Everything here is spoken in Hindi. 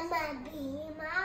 भीमा